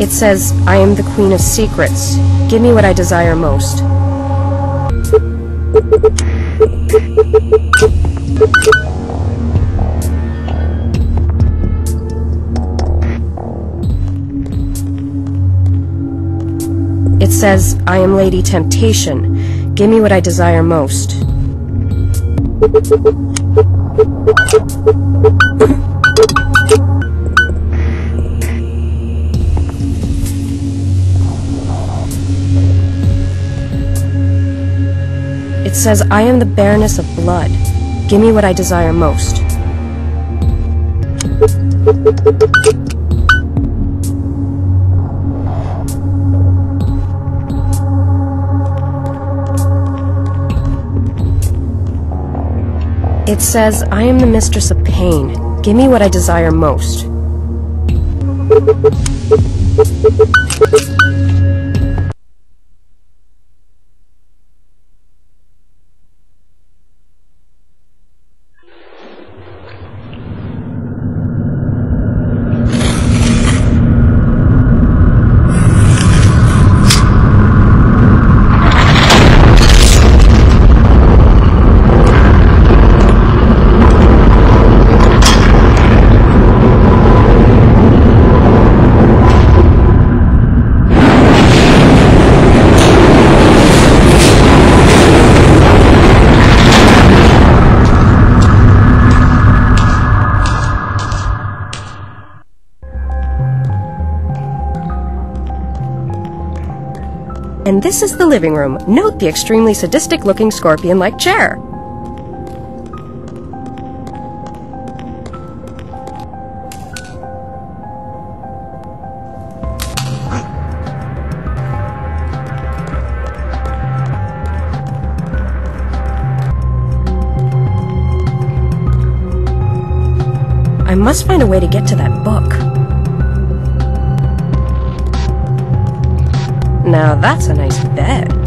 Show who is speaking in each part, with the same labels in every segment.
Speaker 1: It says, I am the Queen of Secrets. Give me what I desire most. It says, I am Lady Temptation. Give me what I desire most. Says, I am the Baroness of Blood. Give me what I desire most. It says, I am the Mistress of Pain. Give me what I desire most. And this is the living room. Note the extremely sadistic looking scorpion like chair. I must find a way to get to that book. Now that's a nice bed.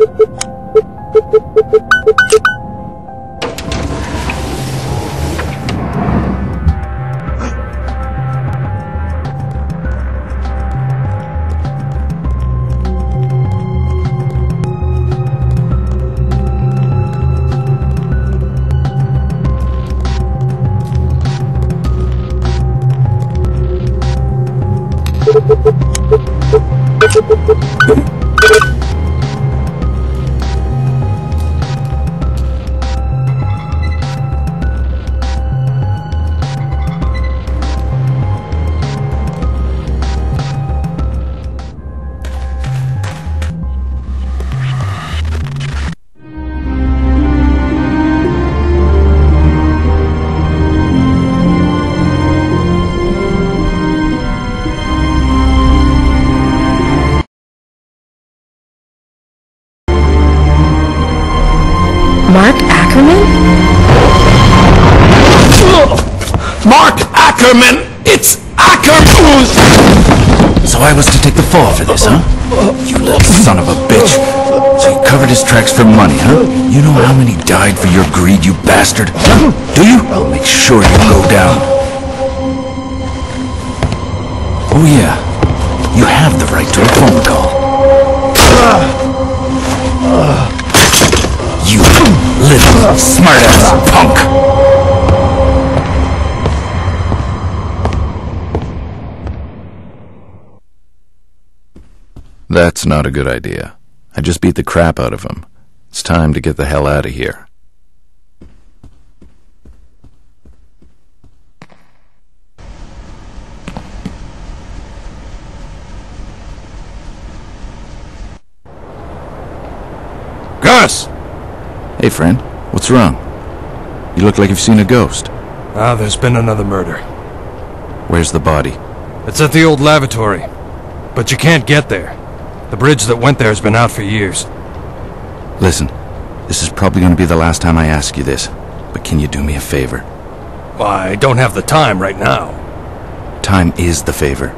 Speaker 1: Mark
Speaker 2: Mark Ackerman! It's Ackerman!
Speaker 3: So I was to take the fall for this, huh? You little son of a bitch. So you covered his tracks for money, huh? You know how many died for your greed, you bastard? Do you? I'll make sure you go down. Oh yeah. You have the right to a phone call. You little smartass punk! That's not a good idea. I just beat the crap out of him. It's time to get the hell out of here.
Speaker 2: Gus!
Speaker 3: Hey, friend. What's wrong? You look like you've seen a ghost.
Speaker 4: Ah, there's been another murder.
Speaker 3: Where's the body?
Speaker 4: It's at the old lavatory. But you can't get there. The bridge that went there has been out for years.
Speaker 3: Listen, this is probably going to be the last time I ask you this, but can you do me a favor?
Speaker 4: I don't have the time right now.
Speaker 3: Time is the favor.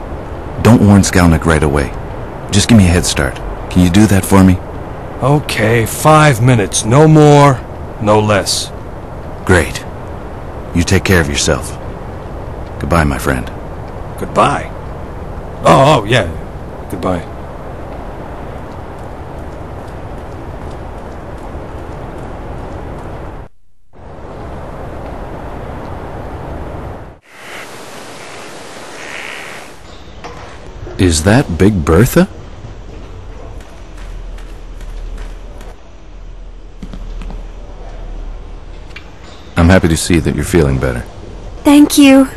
Speaker 3: Don't warn Skalnik right away. Just give me a head start. Can you do that for me?
Speaker 4: Okay, five minutes. No more, no less.
Speaker 3: Great. You take care of yourself. Goodbye, my friend.
Speaker 4: Goodbye. Oh, oh, yeah. Goodbye.
Speaker 3: Is that Big Bertha? I'm happy to see that you're feeling better.
Speaker 5: Thank you.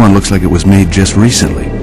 Speaker 3: One looks like it was made just recently.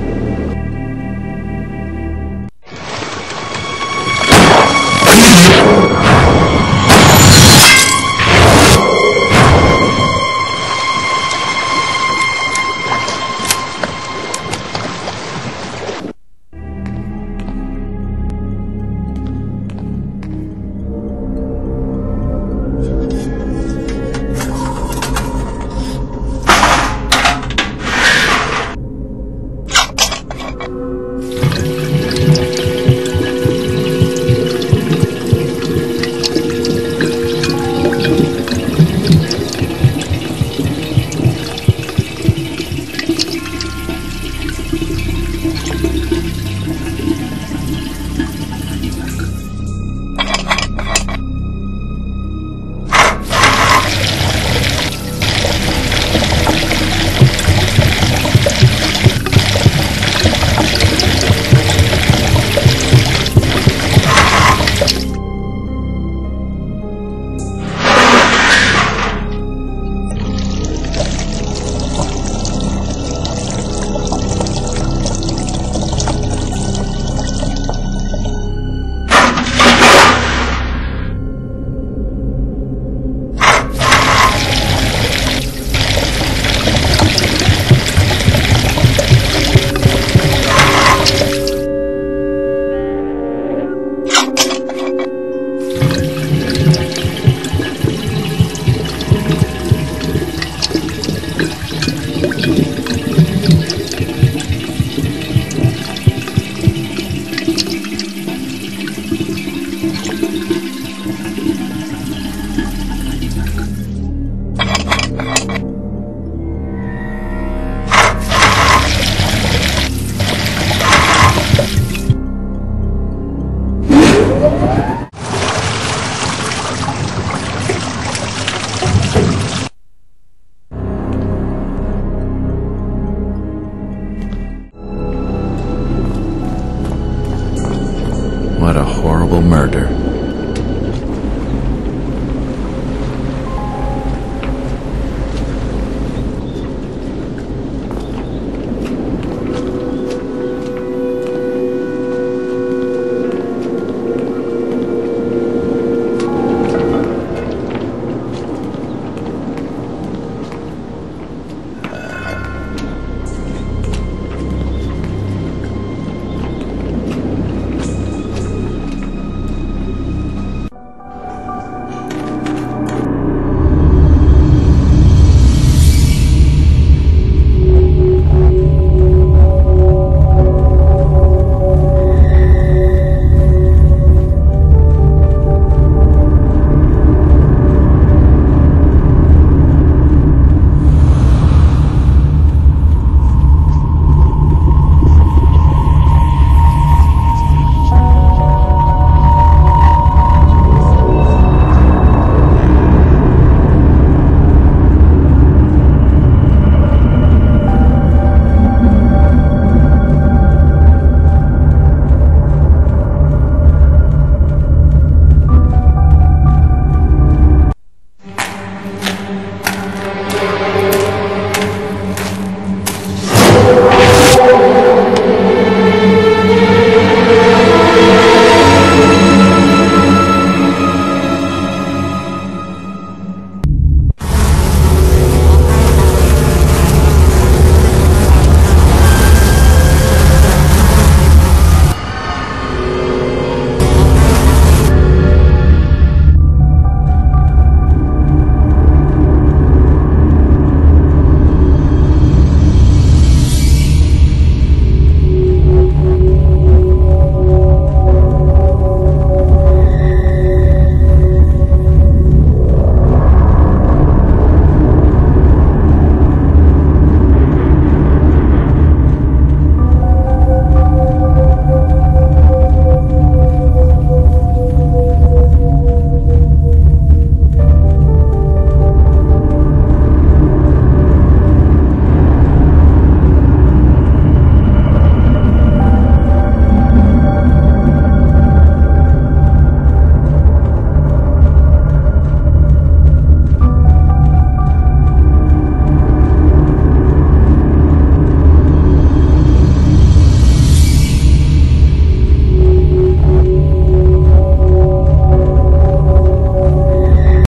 Speaker 3: a horrible murder.